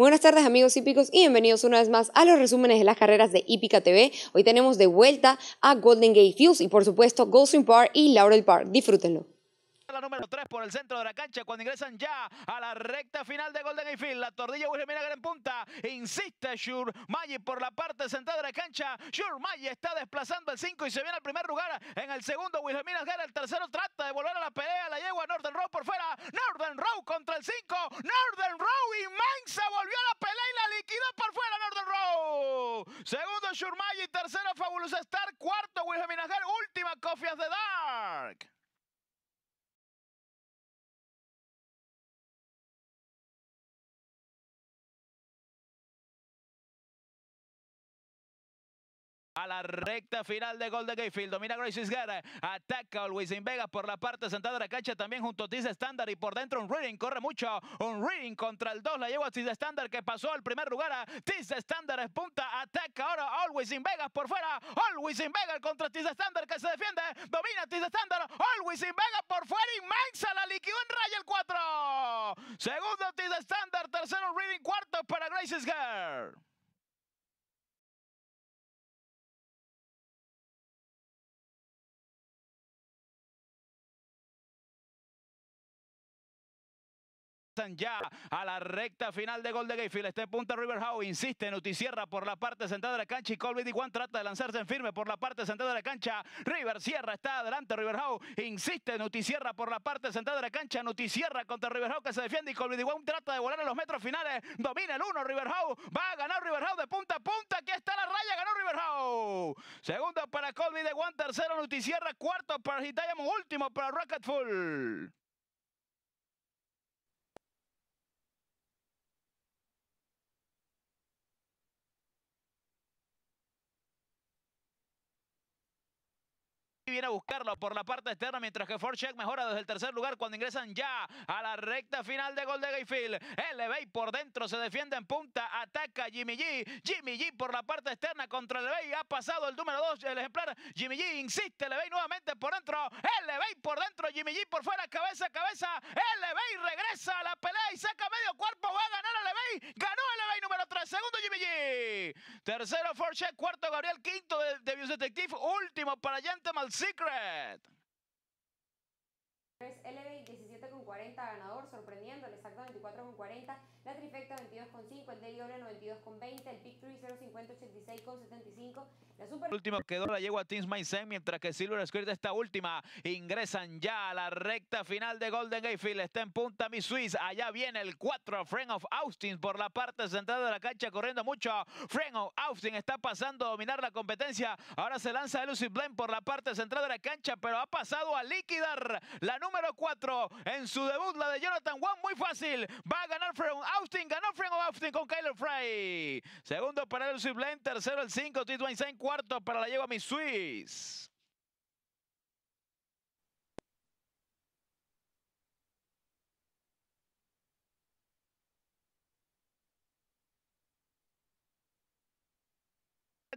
Buenas tardes amigos hípicos y bienvenidos una vez más a los resúmenes de las carreras de Hípica TV. Hoy tenemos de vuelta a Golden Gate Fields y por supuesto Goldstream Park y Laurel Park. Disfrútenlo la número 3 por el centro de la cancha cuando ingresan ya a la recta final de Golden Field. La tordilla William Minagar en punta. Insiste Shur Maggi por la parte central de la cancha. Shur Maggi está desplazando el 5 y se viene al primer lugar. En el segundo Wilhelm Minagar. El tercero trata de volver a la pelea. La yegua Northern Row por fuera. Northern Row contra el 5. Northern Row y Mansa volvió a la pelea y la liquidó por fuera Northern Row. Segundo Shur Maggi. Tercero Fabulous Star. Cuarto Wilhelm Minagar. Última of the Dark. A la recta final de Golden Gate Field. Domina Gracie Guerra. Ataca in Vegas por la parte sentada de la cancha. También junto a Tiz Standard y por dentro un Reading. Corre mucho. Un Reading contra el 2. La lleva a Tiz Standard que pasó al primer lugar. A Tiz Standard es punta. Ataca ahora in Vegas por fuera. Always in Vegas contra Tiz Standard que se defiende. Domina Tiz Standard. Always in Vegas por fuera. Inmensa la ya a la recta final de Golden Gate Field. Este punta River Howe insiste, Nuticierra por la parte central de la cancha y Colby Diguan trata de lanzarse en firme por la parte central de la cancha. River Sierra está adelante, River Howe insiste, Nuticierra por la parte central de la cancha. Nuticierra contra River Howe que se defiende y Colby Diguan trata de volar en los metros finales. Domina el 1, River Howe va a ganar River Howe de punta a punta. Aquí está la raya, ganó River Howe. Segundo para Colby Diguan, tercero Nuticierra, cuarto para Hitayam, último para Rocketful. Viene a buscarlo por la parte externa, mientras que Check mejora desde el tercer lugar cuando ingresan ya a la recta final de Golden Gate Field. Elevey por dentro se defiende en punta, ataca Jimmy G. Jimmy G por la parte externa contra Elevey. Ha pasado el número 2, el ejemplar. Jimmy G insiste, Elevey nuevamente por dentro. Elevey por dentro, Jimmy G por fuera, cabeza a cabeza. Elevey regresa a la pelea y saca medio cuerpo. Va a ganar Elevey. Ganó Elevey número 3, segundo Jimmy G. Tercero Check, cuarto Gabriel, quinto de, de Detective, último para Gentleman secret. Es LB 17 con 40 ganador, sorprendiendo, el exacto 24 con 40, la trifecta 22 con 5, el Daily 92 con 20, el 3 050 86 con 75, la super... Quedó la yegua Teams Mindset, mientras que Silver Squirt esta última ingresan ya a la recta final de Golden Gate Field, está en punta mi Swiss, allá viene el 4 Friend of Austin por la parte central de la cancha corriendo mucho, Friend of Austin está pasando a dominar la competencia, ahora se lanza Lucy Blend por la parte central de la cancha, pero ha pasado a liquidar la número 4 en su debut, la de Jonathan Wong, muy fácil. Va a ganar Frank Austin, ganó Frank Austin con Kyler Frey. Segundo para el Blend, tercero el 5, Tito cuarto para la yegua Mi Swiss.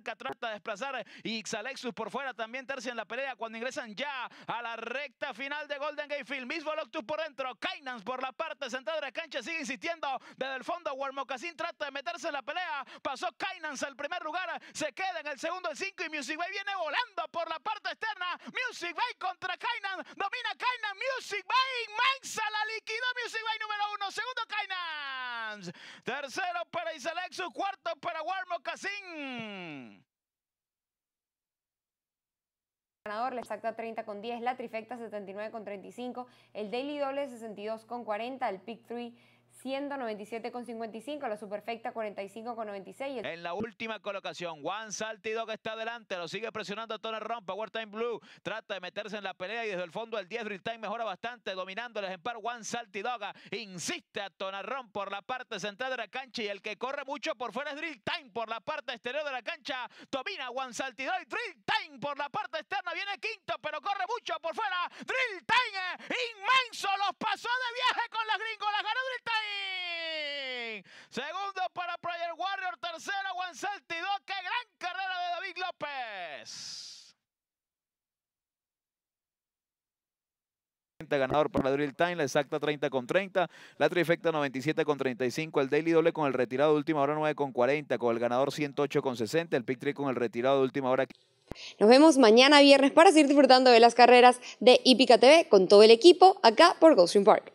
Trata de desplazar y Xalexus por fuera también tercia en la pelea cuando ingresan ya a la recta final de Golden Gate Field. Mismo Loctus por dentro, Kainans por la parte central de la cancha sigue insistiendo desde el fondo. Warmocassin trata de meterse en la pelea. Pasó Kainans al primer lugar, se queda en el segundo el 5 y Music Bay viene volando por la parte externa. Music Bay contra Kainan, domina Kainan, Music Bay, Mansa la liquidó Music Bay número uno, segundo Kainans, tercero Warmocassin. ganador, la exacta 30 con 10, la trifecta 79 con 35, el daily doble 62 con 40, el pick 3 197,55, la superfecta 45,96. En la última colocación, Juan Saltido que está adelante, lo sigue presionando Tony Ron, Power Time Blue, trata de meterse en la pelea y desde el fondo el 10 Drill Time mejora bastante, dominando el ejemplar Juan Saltidoga, insiste a Ron por la parte central de la cancha y el que corre mucho por fuera es Drill Time por la parte exterior de la cancha, domina Juan Saltidoga y Drill Time por la parte externa, viene quinto pero corre mucho por fuera, Drill Time inmenso, los pasó de viaje con las gringolas, 37 ganador para Drill Time, la exacta 30 con 30, la trifecta 97 con 35, el daily doble con el retirado de última hora 9 con 40, con el ganador 108 con 60, el pick trick con el retirado de última hora. Nos vemos mañana viernes para seguir disfrutando de las carreras de Hípica TV con todo el equipo acá por Gulfstream Park.